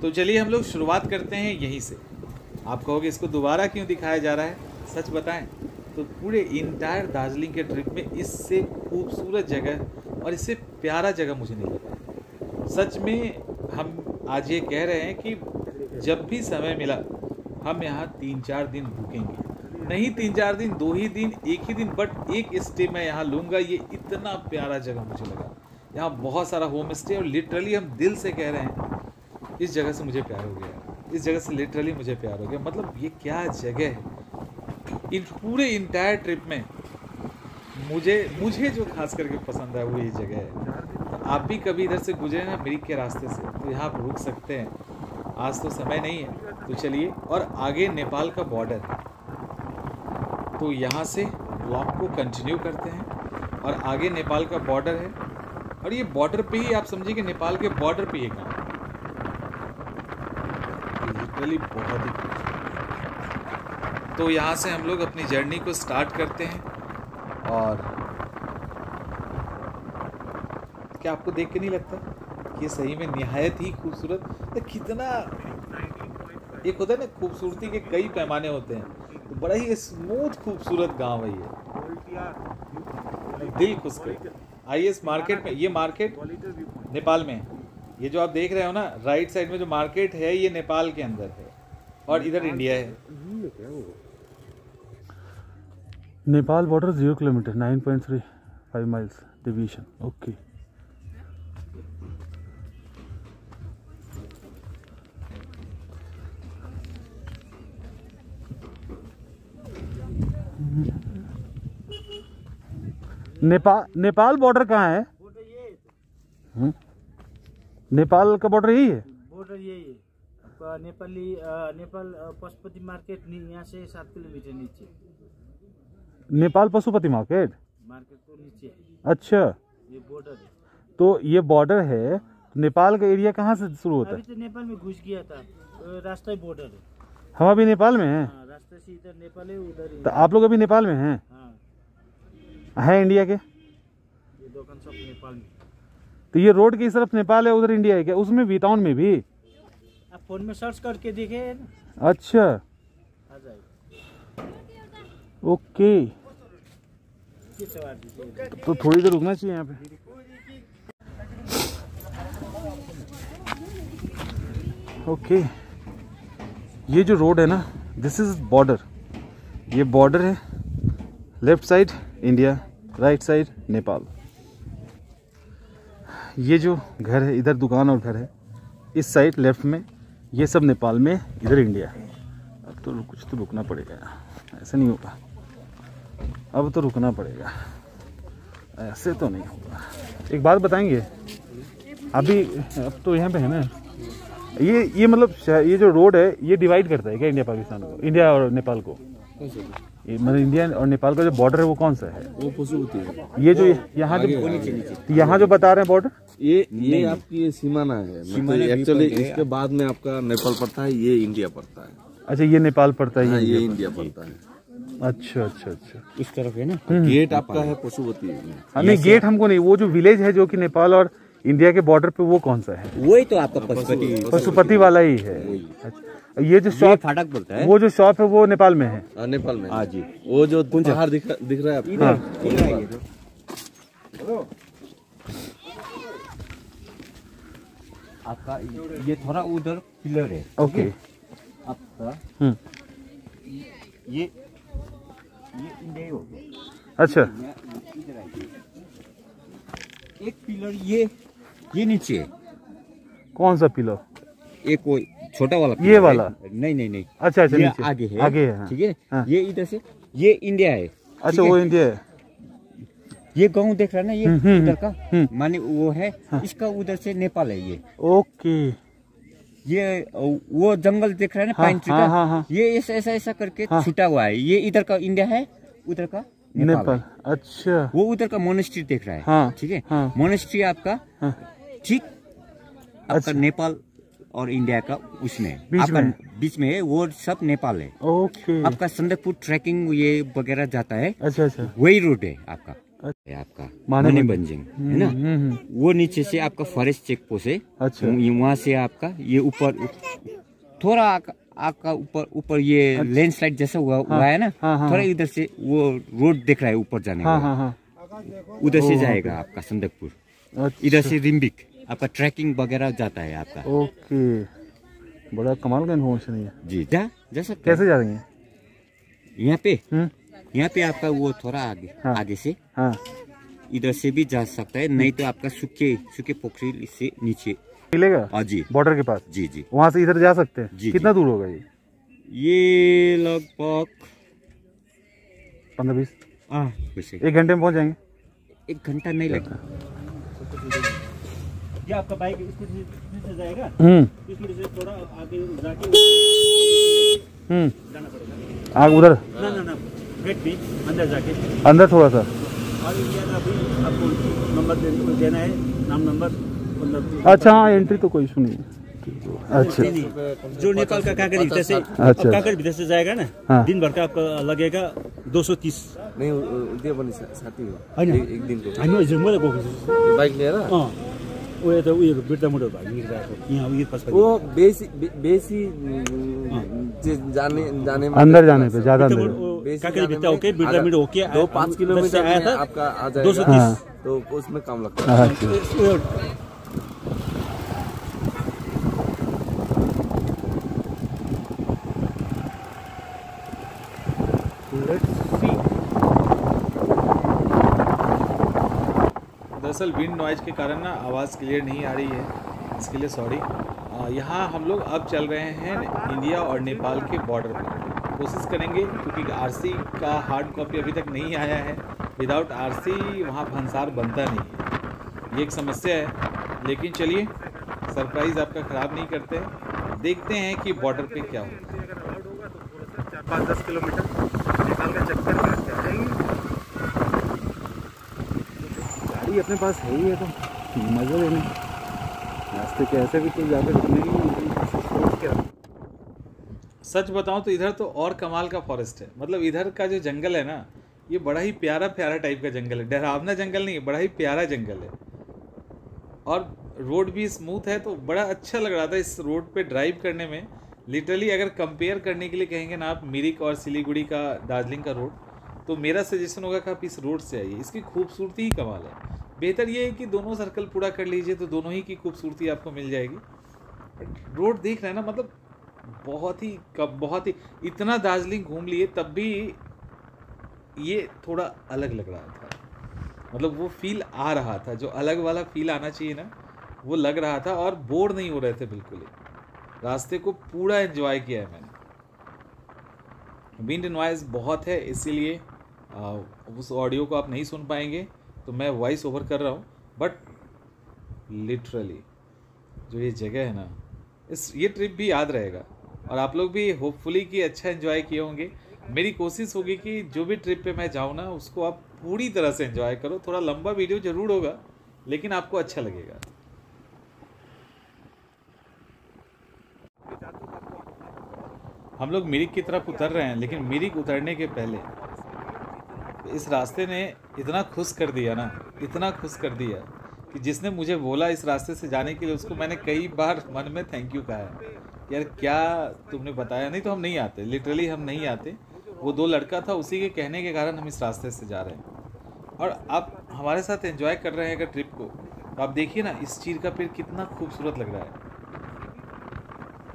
तो चलिए हम लोग शुरुआत करते हैं यहीं से। आप कहोगे इसको दोबारा क्यों दिखाया जा रहा है? सच बताएँ तो पूरे इंटायर दार्जिलिंग के ट्रिप में इससे खूबसूरत जगह और इससे प्यारा जगह मुझे नहीं लगा सच में हम आज ये कह रहे हैं कि जब भी समय मिला, हम यहाँ तीन चार दिन रुकेंगे। नहीं तीन चार दिन, दो ही दिन, एक ही दिन बट एक स्टे मैं यहाँ लूँगा, ये इतना प्यारा जगह मुझे लगा। यहाँ बहुत सारा होम स्टे और लिटरली हम दिल से कह रहे हैं इस जगह से मुझे प्यार हो गया इस जगह से लिटरली मुझे प्यार हो गया। मतलब ये क्या जगह है? इन पूरे इंटायर ट्रिप में मुझे मुझे जो खास करके पसंद है, वो ये जगह है। तो आप भी कभी इधर से गुजरे ना मिरिक के रास्ते से तो यहाँ आप रुक सकते हैं। आज तो समय नहीं है तो चलिए। और आगे नेपाल का बॉर्डर है तो यहाँ से ब्लॉक को कंटिन्यू करते हैं। और आगे नेपाल का बॉर्डर है। और ये बॉर्डर पे ही आप समझिए कि नेपाल के बॉर्डर पे ये गाँव लिटरली बहुत ही तो यहाँ से हम लोग अपनी जर्नी को स्टार्ट करते हैं और क्या आपको देख के नहीं लगता कि ये सही में निहायत ही खूबसूरत? तो कितना एक होता है ना, खूबसूरती के कई पैमाने होते हैं। तो बड़ा ही स्मूथ खूबसूरत गाँव है ये। दिल खुश कर। आइए इस मार्केट में, ये मार्केट नेपाल में है। ये जो आप देख रहे हो ना राइट साइड में जो मार्केट है ये नेपाल के अंदर है और इधर इंडिया है। Nepal border zero kilometre nine point three five miles division okay Nepal Nepal border कहाँ है। हम्म? नेपाल का बॉर्डर यही है? बॉर्डर यही है। नेपाली नेपाल पशुपति मार्केट यहाँ से सात किलोमीटर नीचे। नेपाल पशुपति मार्केट मार्केट को नीचे अच्छा। ये बॉर्डर है। तो ये बॉर्डर है नेपाल का एरिया कहाँ से शुरू होता अभी है तो नेपाल में घुस गया था। तो रास्ता ही बॉर्डर है। हम अभी नेपाल में हैं। हाँ रास्ते से इधर नेपाल है उधर तो आप लोग अभी नेपाल में हैं? हाँ। हैं इंडिया के? ये दुकान सब नेपाल में। तो ये रोड की तरफ़ नेपाल है उधर इंडिया है क्या? उसमें भी टाउन में भी? आप फ़ोन में सर्च करके देखे अच्छा। ओके। तो थोड़ी देर रुकना चाहिए यहाँ पे। ओके। ये जो रोड है ना दिस इज़ बॉर्डर ये बॉर्डर है left side India right side Nepal ये जो घर है, इधर दुकान और घर है, इस साइड लेफ़्ट में, ये सब नेपाल में, इधर इंडिया है। अब तो कुछ तो रुकना पड़ेगा। ऐसा नहीं होगा। अब तो रुकना पड़ेगा। ऐसे तो नहीं होगा। एक बात बताएँगे? अभी, अब तो यहाँ पे है ना। ये ये मतलब ये जो रोड है, ये डिवाइड करता है क्या इंडिया पाकिस्तान को? इंडिया और नेपाल को? मतलब इंडिया और नेपाल का जो बॉर्डर है वो कौन सा है? वो पशुपति है। ये जो यहाँ जो यहाँ जो बता रहे हैं बॉर्डर ये ये आपकी ये सीमाना है। मतलब एक्चुअली इसके बाद में आपका नेपाल पड़ता है ये इंडिया पड़ता है। अच्छा ये नेपाल पड़ता है हाँ, ये ये इंडिया पड़ता है। अच्छा अच्छा अच्छा। इस तरफ़ है ना? गेट आपका है पशुपति हाँ, नहीं गेट हमको नहीं वो जो विलेज है जो कि नेपाल और इंडिया के बॉर्डर पे वो कौन सा है? वही तो आपका पशुपति। पशुपति वाला ही है। अच्छा। ये जो शॉप फाटक बोलता है? वो जो शॉप है वो नेपाल में है। हाँ, नेपाल में। हाँ जी। वो जो पहाड़ दिख रहा दिख रहा है हाँ। आपका ये थोड़ा उधर पिलर है। ओके। आपका हम्म। ये ये इंडिया हो गया। अच्छा। इधर एक पिलर ये ये नीचे कौन सा पिलर एक वो छोटा वाला ये वाला? नहीं नहीं नहीं अच्छा अच्छा ये नीचे आगे है आगे है हाँ। ठीक है हाँ। ये इधर से ये इंडिया है अच्छा वो इंडिया है ये गाँव देख रहा है ना ये हम्म, हम्म, का हम्म। माने वो है इसका उधर से नेपाल है ये ओके ये वो जंगल देख रहा है ना हाँ, पाइन ट्री हाँ, का हाँ, हाँ। ये ऐसा ऐसा ऐसा करके हाँ। छुटा हुआ है ये इधर का इंडिया है उधर का नेपाल, नेपाल अच्छा वो उधर का मोनेस्ट्री देख रहा है हाँ, ठीक है हाँ। मोनेस्ट्री आपका हाँ। ठीक आपका अच्छा। नेपाल और इंडिया का उसमें। है। बीच आपका में। बीच में है वो सब नेपाल है। ओके। आपका संदकपुर ट्रैकिंग ये वगैरह जाता है। अच्छा अच्छा। वही रोड है आपका। है आपका माने बंजिंग। है ना? हम्म, हम्म, वो नीचे से आपका फॉरेस्ट चेक पोस्ट है। अच्छा। वहाँ से आपका ये ऊपर थोड़ा आपका ऊपर ऊपर ये लैंडस्लाइड जैसा हुआ हुआ है ना? हाँ, हाँ, थोड़ा हाँ। इधर से वो रोड दिख रहा है ऊपर जाने हाँ का हाँ हाँ। उधर से जाएगा आपका संदकपुर। अच्छा। इधर से रिम्बिक। आपका ट्रैकिंग वगैरह जाता है आपका? ओके। बड़ा कमाल का इन्फॉर्मेशन है जी जा जा सकते कैसे जा रही हैं? यहाँ पे? हम्म। यहाँ पे आपका वो थोड़ा आगे हाँ। आगे से। हाँ। इधर से भी जा सकता है नहीं तो आपका सूखे सूखे पोखरी से नीचे। मिलेगा? हाँ जी। बॉर्डर के पास? जी जी। वहाँ से इधर जा सकते हैं? जी, कितना दूर होगा ये? ये लगभग पंद्रह बीस? हाँ एक घंटे में पहुँच जाएँगे। एक घंटा नहीं लगता ये आपका बाइक स्कूटी से जाएगा हम्म। स्कूटी से थोड़ा आगे जाके हम्म। जाना पड़ेगा। आग उधर? ना ना ना गेट भी अंदर जाके। अंदर थोड़ा सा। और इंडिया का भी आपको नंबर देना है नाम नंबर अच्छा हाँ एंट्री तो कोई इशू नहीं है। अच्छा। जो नेपाल का कांकरी भीतर से अच्छा। कांकरी भीतर से जाएगा ना हाँ। दिन भर का आपका लगेगा दो सौ तीस। नहीं साथी हो। होइन। एक दिनको हामी मैले गएको बाइक लिएर उयो त उयोहरू बिर्ता मुटो भाइ यहाँ उयो पछाडि वो बेसी बेसी जाने जाने अंदर जाने पे ज़्यादा अंदर। कांकरी बिर्ता मुटो दो पाँच किलोमीटर आया था आपका आ दो सौ जाएगा हाँ। तो उसमें काम लगता है अच्छा उयो दरअसल विंड नॉइज़ के कारण ना आवाज़ क्लियर नहीं आ रही है। इसके लिए सॉरी यहाँ हम लोग अब चल रहे हैं इंडिया और नेपाल के बॉर्डर पर कोशिश करेंगे, क्योंकि आरसी का हार्ड कॉपी अभी तक नहीं आया है। विदाउट आरसी वहाँ भंसार बनता नहीं है। ये एक समस्या है। लेकिन चलिए सरप्राइज़ आपका ख़राब नहीं करते। देखते हैं कि बॉर्डर पे क्या होता है। चार पाँच दस किलोमीटर नेपाल का चक्कर मार के आ जाएँगे गाड़ी अपने पास है ही है तो मज़ा लेने। रास्ते के ऐसे भी कोई जाकर रुकने की सोच सच बताऊँ तो इधर तो और कमाल का फॉरेस्ट है। मतलब इधर का जो जंगल है ना, ये बड़ा ही प्यारा प्यारा टाइप का जंगल है। डरावना जंगल नहीं है, बड़ा ही प्यारा जंगल है। और रोड भी स्मूथ है तो बड़ा अच्छा लग रहा था इस रोड पे ड्राइव करने में। लिटरली अगर कंपेयर करने के लिए कहेंगे ना आप, मिरिक और सिलीगुड़ी का, दार्जिलिंग का रोड तो मेरा सजेशन होगा कि आप इस रोड से आइए। इसकी खूबसूरती ही कमाल है। बेहतर ये है कि दोनों सर्कल पूरा कर लीजिए तो दोनों ही की खूबसूरती आपको मिल जाएगी। रोड देख रहे हैं ना मतलब बहुत ही कब, बहुत ही इतना दार्जिलिंग घूम लिए तब भी ये थोड़ा अलग लग रहा था। मतलब वो फील आ रहा था, जो अलग वाला फील आना चाहिए ना, वो लग रहा था और बोर नहीं हो रहे थे बिल्कुल ही। रास्ते को पूरा एंजॉय किया है मैंने। विंड नॉइज़ बहुत है, इसीलिए उस ऑडियो को आप नहीं सुन पाएँगे। तो मैं वॉइस ओवर कर रहा हूँ बट लिटरली जो ये जगह है ना, इस, ये ट्रिप भी याद रहेगा। और आप लोग भी होपफुली कि अच्छा एंजॉय किए होंगे। मेरी कोशिश होगी कि जो भी ट्रिप पे मैं जाऊँ ना, उसको आप पूरी तरह से एंजॉय करो। थोड़ा लंबा वीडियो ज़रूर होगा, लेकिन आपको अच्छा लगेगा। हम लोग मिरिक की तरफ़ उतर रहे हैं, लेकिन मिरिक उतरने के पहले इस रास्ते ने इतना खुश कर दिया ना, इतना खुश कर दिया कि जिसने मुझे बोला इस रास्ते से जाने के लिए, उसको मैंने कई बार मन में थैंक यू कहा है। यार, क्या तुमने बताया? नहीं तो हम नहीं आते लिटरली हम नहीं आते। वो दो लड़का था, उसी के कहने के कारण हम इस रास्ते से जा रहे हैं। और आप हमारे साथ एंजॉय कर रहे हैं अगर ट्रिप को तो आप देखिए ना, इस चीर का पेड़ कितना खूबसूरत लग रहा है।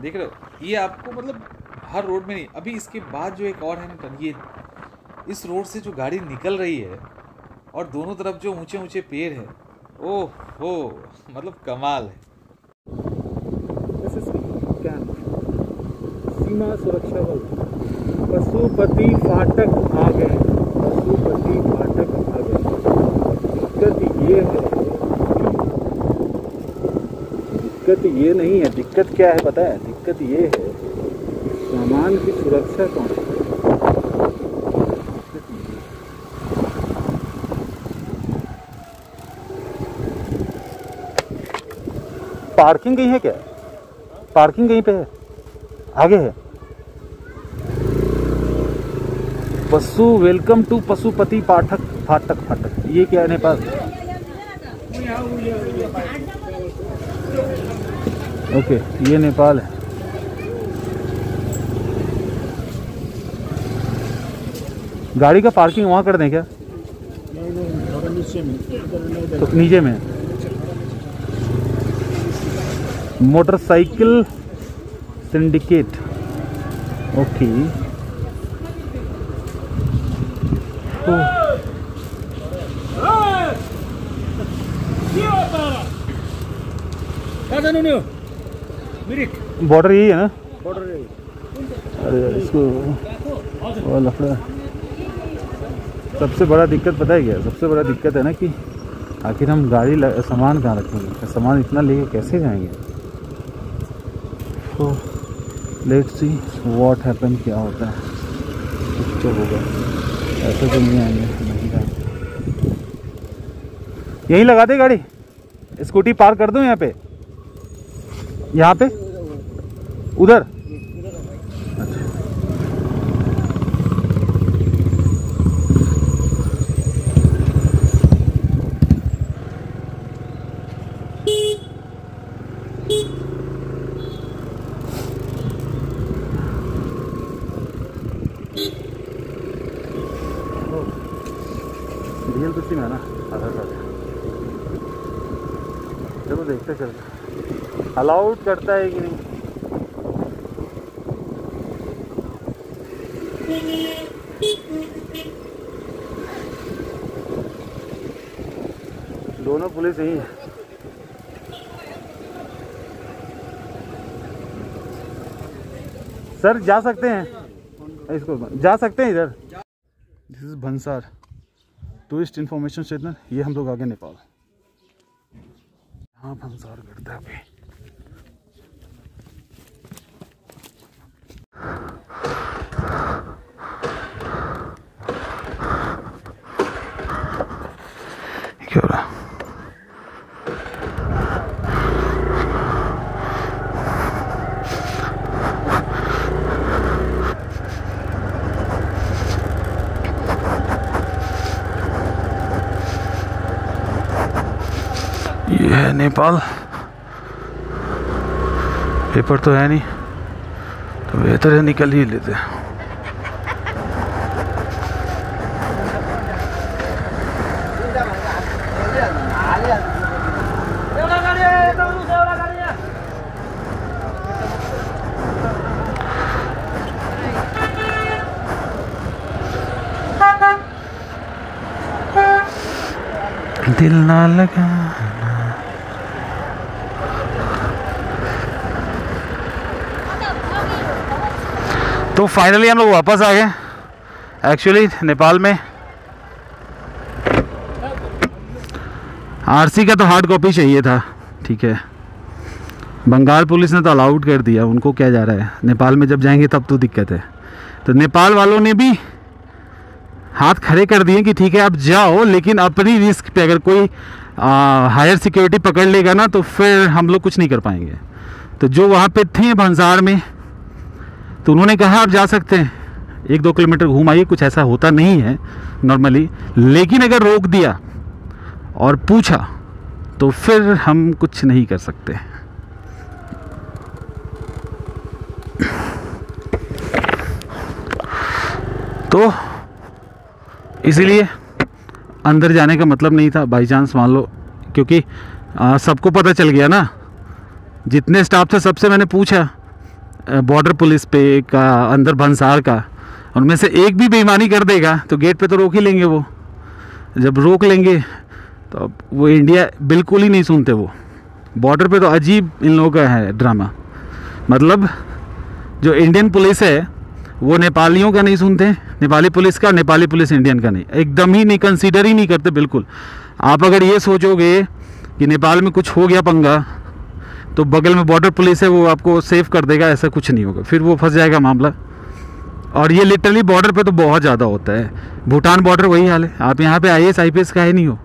देख रहे हो, ये आपको मतलब हर रोड में नहीं, अभी इसके बाद जो एक और है ना, ये इस रोड से जो गाड़ी निकल रही है और दोनों तरफ़ जो ऊँचे ऊँचे पेड़ है, ओह हो मतलब कमाल है। सीमा सुरक्षा बल। पशुपति फाटक आ गए। पशुपति फाटक आ गए। दिक्कत ये है, दिक्कत ये नहीं है। दिक्कत क्या है पता है? दिक्कत ये है सामान की सुरक्षा कौन पार्किंग कहीं है क्या? पार्किंग कहीं पे है। आगे है। पशु वेलकम टू पशुपति पाठक फाटक फाटक। ये क्या है नेपाल? ओके ये नेपाल है। गाड़ी का पार्किंग वहाँ कर दें क्या? तो नीचे में। Motorcycle syndicate. ओके। बॉर्डर यही है ना? अरे इसको लफड़ा। सबसे बड़ा दिक्कत पता है क्या? सबसे बड़ा दिक्कत है ना कि आखिर हम गाड़ी सामान कहाँ रखेंगे? सामान इतना लेके कैसे जाएँगे? तो लेट्स सी व्हाट हैपन क्या होता है। कुछ तो होगा। ऐसे तो नहीं आएँगे, नहीं जाएँगे। यहीं लगा दे गाड़ी। स्कूटी पार्क कर दूँ यहाँ पे? यहाँ पे? उधर? रियल तो सी में है। ना आधार कार्ड चलो। देखते चलते अलाउड करता है कि नहीं? दोनों पुलिस यही है। सर जा सकते हैं। इसको जा सकते हैं इधर? दिस इज़ भंसार टूरिस्ट इन्फॉर्मेशन सेंटर ये हम लोग आगे नेपाल हाँ भंसार करते है। अभी नेपाल पेपर तो है नहीं तो बेहतर है निकल ही लेते हैं। दिल ना लगा। तो फाइनली हम लोग वापस आ गए। एक्चुअली नेपाल में। आरसी का तो हार्ड कॉपी चाहिए था ठीक है। बंगाल पुलिस ने तो अलाउड कर दिया उनको क्या जा रहा है? नेपाल में जब जाएँगे तब तो दिक्कत है। तो नेपाल वालों ने भी हाथ खड़े कर दिए कि ठीक है आप जाओ लेकिन अपनी रिस्क पे अगर कोई आ, हायर सिक्योरिटी पकड़ लेगा ना तो फिर हम लोग कुछ नहीं कर पाएँगे। तो जो वहाँ पे थे भंसार में तो उन्होंने कहा, आप जा सकते हैं। एक दो किलोमीटर घूम आइए, कुछ ऐसा होता नहीं है नॉर्मली लेकिन अगर रोक दिया और पूछा तो फिर हम कुछ नहीं कर सकते। तो इसीलिए अंदर जाने का मतलब नहीं था। बाई चांस मान लो, क्योंकि सबको पता चल गया ना। जितने स्टाफ थे, सबसे मैंने पूछा। बॉर्डर पुलिस पे का, अंदर भंसार का, उनमें से एक भी बेईमानी कर देगा तो गेट पे तो रोक ही लेंगे वो। जब रोक लेंगे तो वो इंडिया बिल्कुल ही नहीं सुनते वो। बॉर्डर पे तो अजीब इन लोगों का है ड्रामा मतलब जो इंडियन पुलिस है, वो नेपालियों का नहीं सुनते, नेपाली पुलिस का, नेपाली पुलिस इंडियन का नहीं। एकदम ही नहीं कंसीडर ही नहीं करते, बिल्कुल। आप अगर ये सोचोगे कि नेपाल में कुछ हो गया पंगा तो बगल में बॉर्डर पुलिस है, वो आपको सेफ़ कर देगा, ऐसा कुछ नहीं होगा। फिर वो फंस जाएगा मामला। और ये लिटरली बॉर्डर पे तो बहुत ज़्यादा होता है। भूटान बॉर्डर वही हाल है। आप यहाँ पे I S I P S का है नहीं हो।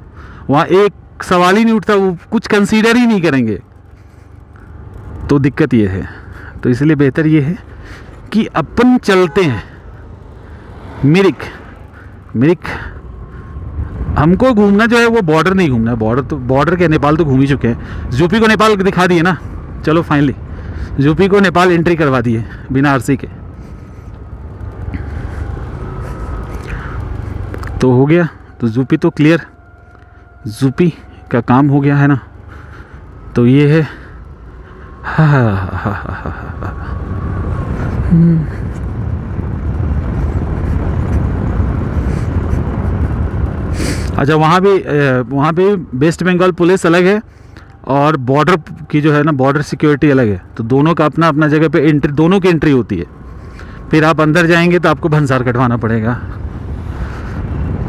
वहाँ एक सवाल ही नहीं उठता, वो कुछ कंसीडर ही नहीं करेंगे। तो दिक्कत ये है। तो इसलिए बेहतर ये है कि अपन चलते हैं। मिरिक मिरिक। हमको घूमना जो है वो बॉर्डर नहीं घूमना है। बॉर्डर तो बॉर्डर के नेपाल तो घूम ही चुके हैं। यूपी को नेपाल दिखा दिए ना। चलो फाइनली यूपी को नेपाल एंट्री करवा दिए, बिना आरसी के। तो हो गया। तो यूपी तो क्लियर यूपी का काम हो गया है ना। तो ये है। हा हा हा हा हा हा अच्छा वहाँ भी वहाँ भी वेस्ट बंगाल पुलिस अलग है और बॉर्डर की जो है ना, बॉर्डर सिक्योरिटी अलग है। तो दोनों का अपना अपना जगह पे एंट्री दोनों की एंट्री होती है। फिर आप अंदर जाएँगे तो आपको भंसार कटवाना पड़ेगा।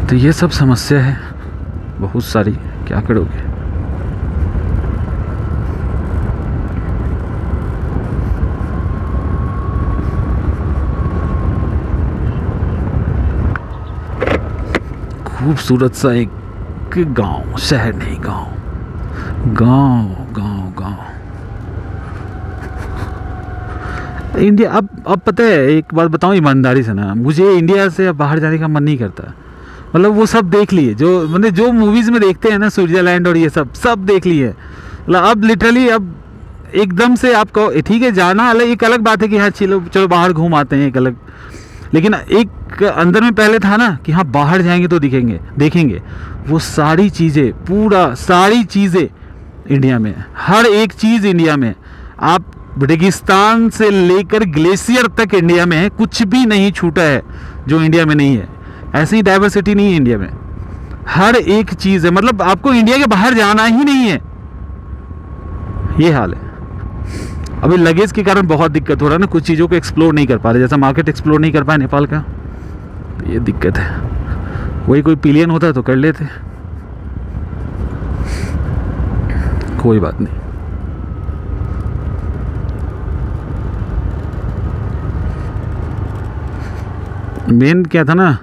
तो ये सब समस्या है। बहुत सारी। क्या करोगे? खूबसूरत सा एक गाँव, शहर नहीं, गाँव। गाँव गाँव गाँव। इंडिया, अब अब पता है, एक बात बताऊँ, ईमानदारी से ना, मुझे इंडिया से अब बाहर जाने का मन नहीं करता। मतलब वो सब देख लिए, जो मतलब जो मूवीज़ में देखते हैं ना स्विट्जरलैंड और ये सब सब देख लिए। मतलब अब लिटरली अब एकदम से आपको, ठीक है, जाना अलग, एक अलग बात है कि हाँ चलो चलो बाहर घूम आते हैं, एक अलग। लेकिन एक अंदर में पहले था ना कि हाँ बाहर जाएँगे तो दिखेंगे, देखेंगे। वो सारी चीज़ें, पूरा सारी चीज़ें इंडिया में हर एक चीज़ इंडिया में आप रेगिस्तान से लेकर ग्लेशियर तक इंडिया में है। कुछ भी नहीं छूटा है जो इंडिया में नहीं है। ऐसी डाइवर्सिटी नहीं है इंडिया में। हर एक चीज़ है। मतलब आपको इंडिया के बाहर जाना ही नहीं है। ये हाल है। अभी लगेज के कारण बहुत दिक्कत हो रहा है ना, कुछ चीज़ों को एक्सप्लोर नहीं कर पा रहे। जैसा मार्केट एक्सप्लोर नहीं कर पाए नेपाल का तो ये दिक्कत है। वही कोई पिलियन होता तो कर लेते। कोई बात नहीं। मेन क्या था ना,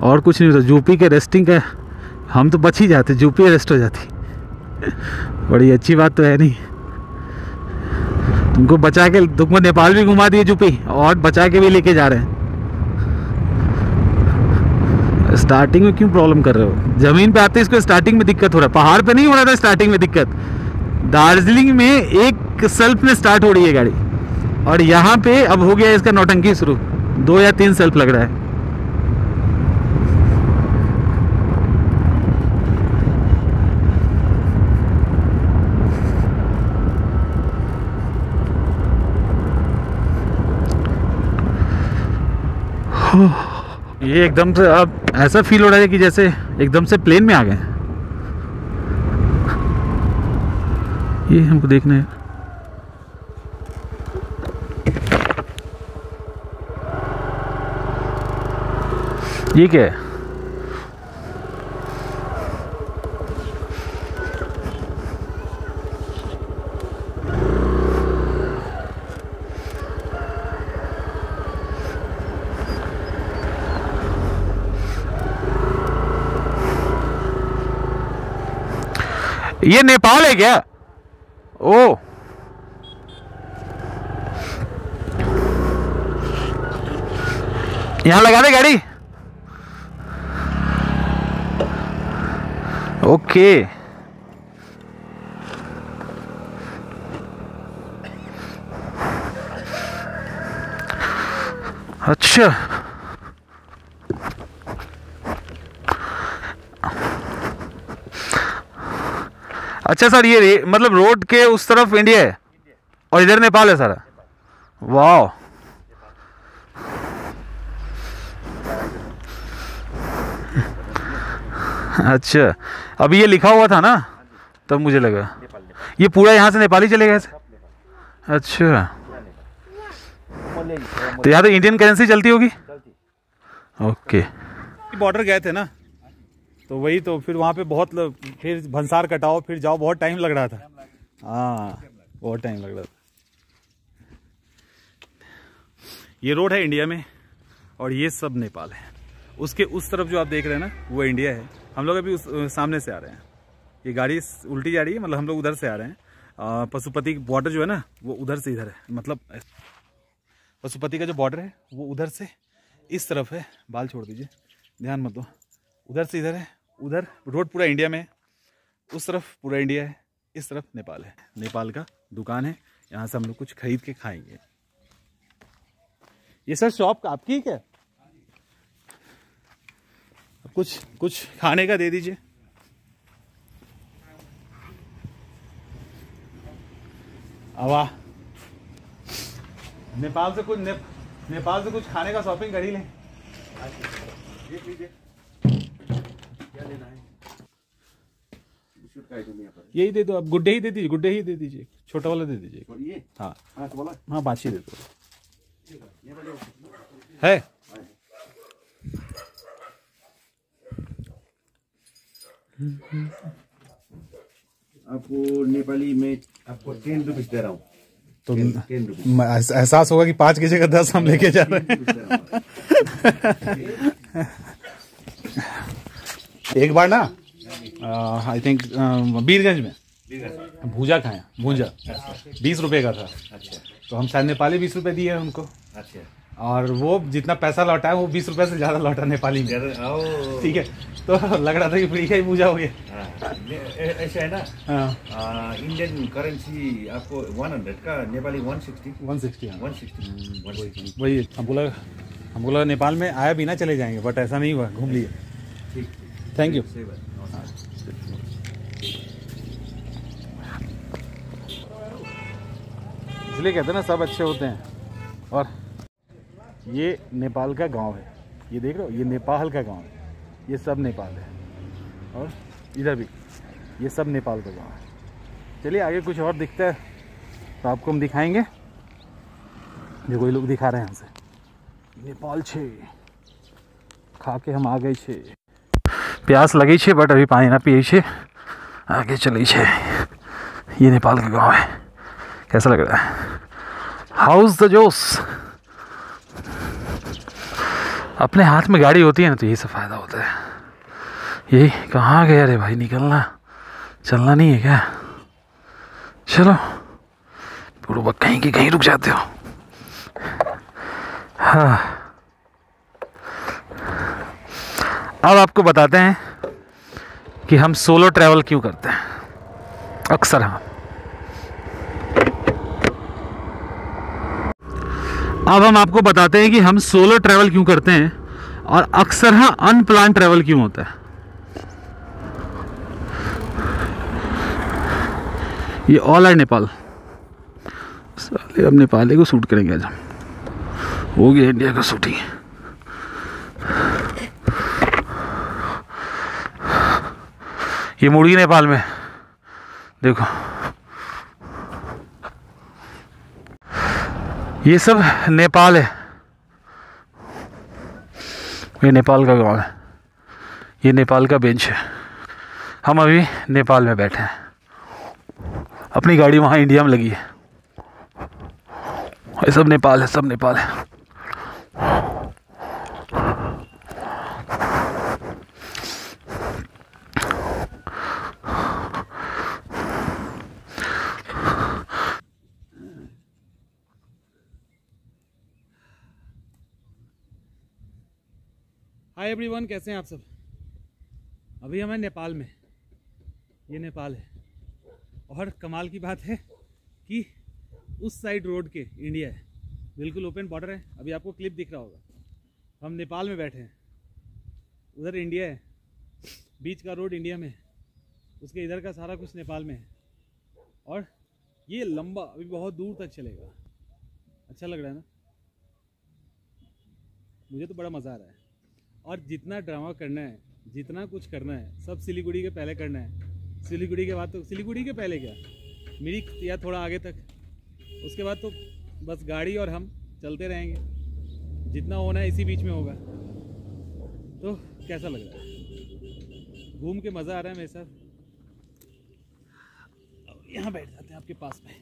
और कुछ नहीं होता यूपी के रेस्टिंग का, हम तो बच ही जाते। यूपी अरेस्ट हो जाती। बड़ी अच्छी बात तो है नहीं। तुमको बचा के दुखमत नेपाल भी घुमा दिए जुपी और बचा के भी लेके जा रहे हैं। स्टार्टिंग में क्यों प्रॉब्लम कर रहे हो? ज़मीन पे आते इसको स्टार्टिंग में दिक्कत हो रहा है। पहाड़ पे नहीं हो रहा था स्टार्टिंग में दिक्कत। दार्जिलिंग में एक सेल्फ में स्टार्ट हो रही है गाड़ी। और यहाँ पे अब हो गया इसका नौटंकी शुरू। दो या तीन सेल्फ लग रहा है। ये एकदम से अब ऐसा फील हो रहा है कि जैसे एकदम से प्लेन में आ गए ये हमको देखना है। ये क्या है? ये नेपाल है क्या? ओ। यहाँ लगा दे गाड़ी। ओके। अच्छा। अच्छा सर ये मतलब रोड के उस तरफ़ इंडिया है? और इधर नेपाल है सर? वाह अच्छा अभी ये लिखा हुआ था ना? तब मुझे लगा। ये पूरा यहाँ से नेपाली चलेगा ऐसे? अच्छा। तो यहाँ तो इंडियन करेंसी चलती होगी? ओके बॉर्डर गए थे ना? तो वही तो फिर वहाँ पे बहुत लोग फिर भंसार कटाओ, फिर जाओ, बहुत टाइम लग रहा था। हाँ बहुत टाइम लग रहा था। ये रोड है इंडिया में और ये सब नेपाल है। उसके उस तरफ़ जो आप देख रहे हैं ना, वो इंडिया है। हम लोग अभी उस सामने से आ रहे हैं। ये गाड़ी उल्टी जा रही है मतलब हम लोग उधर से आ रहे हैं। पशुपति बॉर्डर जो है ना, वो उधर से इधर है। मतलब पशुपति का जो बॉर्डर है, वो उधर से इस तरफ़ है। बाल छोड़ दीजिए, ध्यान मत दो। उधर से इधर है उधर रोड पूरा इंडिया में है उस तरफ़ पूरा इंडिया है इस तरफ़ नेपाल है। नेपाल का दुकान है यहाँ से हम लोग कुछ खरीद के खाएँगे। ये सर शॉप आपकी है क्या? अब कुछ कुछ खाने का दे दीजिए। आवा। नेपाल से कुछ ने, नेपाल से कुछ खाने का शॉपिंग कर ही लें लीजिए। यही दे दो आप गुड्डे ही दे दीजिए गुड्डे ही दे दीजिए छोटा वाला दे दीजिए। हाँ। हाँ ही दे दो। है? आपको नेपाली में आपको टेन रुपीज़ दे रहा हूँ। तो एहसास होगा कि पाँच की जगह दस हम लेके जा रहे हैं। एक बार ना? आई थिंक बीरगंज में। भूजा खाया भूजा। बीस रुपए का था। तो हम शायद नेपाली बीस रुपए दिए उनको। अच्छा। और वो जितना पैसा लौटा है वो बीस रुपए से ज़्यादा लौटा नेपाली में। ठीक है? तो लग रहा था कि फ्री का ही पूजा हो गया। हाँ, ऐसा है ना? हाँ। इंडियन करेंसी आपको वन हंड्रेड का Nepali one sixty one sixty one sixty one sixty वही। हमको लगा हमको लगा नेपाल में आया भी ना चले जाएँगे बट ऐसा नहीं हुआ घूम लिए। ठीक। थैंक यू इसलिए कहते हैं ना, सब अच्छे होते हैं। और ये नेपाल का गाँव है। ये देख रहे हो? ये नेपाल का गाँव है। ये सब नेपाल है। और इधर भी, ये सब नेपाल का गाँव है। चलिए, आगे कुछ और दिखता है। तो आपको हम दिखाएँगे। जो कोई लोग दिखा रहे हैं हमसे। नेपाल छे। खा के हम आ गए छे। प्यास लगी छे बट अभी पानी ना पिए छे। आगे चले छे। ये नेपाल का गाँव है। कैसा लग रहा है? हाउस द जोस अपने हाथ में गाड़ी होती है ना तो यही सब फ़ायदा होता है। यही कहाँ गया रे भाई निकलना? चलना नहीं है क्या? चलो। पूरा कहीं की कहीं रुक जाते हो। हाँ। अब आपको बताते हैं कि हम सोलो ट्रैवल क्यों करते हैं। अक्सर हम। अब हम आपको बताते हैं कि हम सोलो ट्रैवल क्यों करते हैं और अक्सर हाँ अनप्लान ट्रैवल क्यों होता है। ये ऑल आर नेपाल साले, अब नेपाली को सूट करेंगे आज हम। हो गया इंडिया का शूटिंग ये मुर्गी नेपाल में। देखो। ये सब नेपाल है। ये नेपाल का गाँव है। ये नेपाल का बेंच है। हम अभी नेपाल में बैठे हैं। अपनी गाड़ी वहाँ इंडिया में लगी है। ये सब नेपाल है, सब नेपाल है। कैसे हैं आप सब? अभी हम नेपाल में। ये नेपाल है। और कमाल की बात है कि उस साइड रोड के इंडिया है। बिल्कुल ओपन बॉर्डर है। अभी आपको क्लिप दिख रहा होगा। हम नेपाल में बैठे हैं। उधर इंडिया है। बीच का रोड इंडिया में है। उसके इधर का सारा कुछ नेपाल में है। और ये लंबा, अभी बहुत दूर तक चलेगा। अच्छा लग रहा है ना? मुझे तो बड़ा मज़ा आ रहा है। और जितना ड्रामा करना है जितना कुछ करना है सब सिलीगुड़ी के पहले करना है। सिलीगुड़ी के बाद तो सिलीगुड़ी के पहले क्या? मेरी या थोड़ा आगे तक। उसके बाद तो बस गाड़ी और हम चलते रहेंगे। जितना होना है इसी बीच में होगा। तो कैसा लग रहा है? घूम के मज़ा आ रहा है मेरे साथ? अब यहाँ बैठ जाते हैं आपके पास में।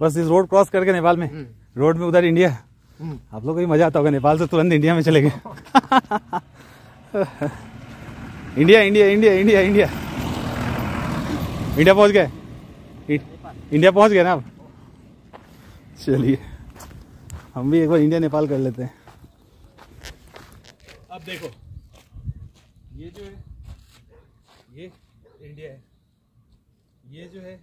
बस इस रोड क्रॉस करके नेपाल में। रोड में उधर इंडिया। आप लोग को भी मज़ा आता होगा, नेपाल से तुरंत इंडिया में चले गए। India India India India India. India पहुँच गए? इंडिया पहुँच गए ना आप? चलिए, हम भी एक बार इंडिया, नेपाल कर लेते हैं। अब देखो, ये जो है, ये इंडिया है। ये जो है,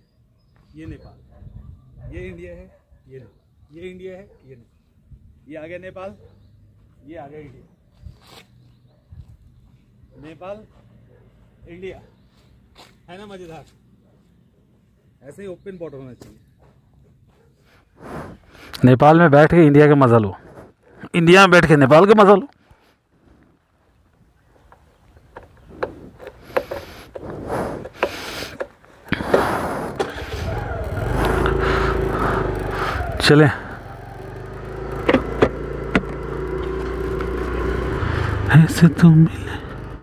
ये नेपाल। ये इंडिया है, ये ये इंडिया है, ये नेपाल। ये आ गया नेपाल। ये आ गया इंडिया। नेपाल, इंडिया। है ना मज़ेदार? ऐसे ही ओपन बॉर्डर होना चाहिए। नेपाल में बैठ के इंडिया का मज़ा लो। इंडिया में बैठ के नेपाल का मज़ा लो। चले। ऐसे तुम मिले।